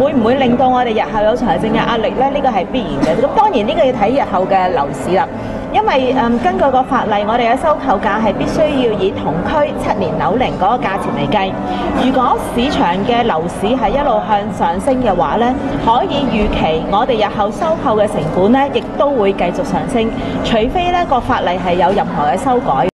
會唔會令到我哋日後有財政嘅壓力呢？呢個係必然嘅。咁當然呢個要睇日後嘅樓市啦。因為、嗯、根據個法例，我哋嘅收購價係必須要以同區七年樓齡嗰個價錢嚟計。如果市場嘅樓市係一路向上升嘅話呢可以預期我哋日後收購嘅成本呢亦都會繼續上升。除非呢個法例係有任何嘅修改。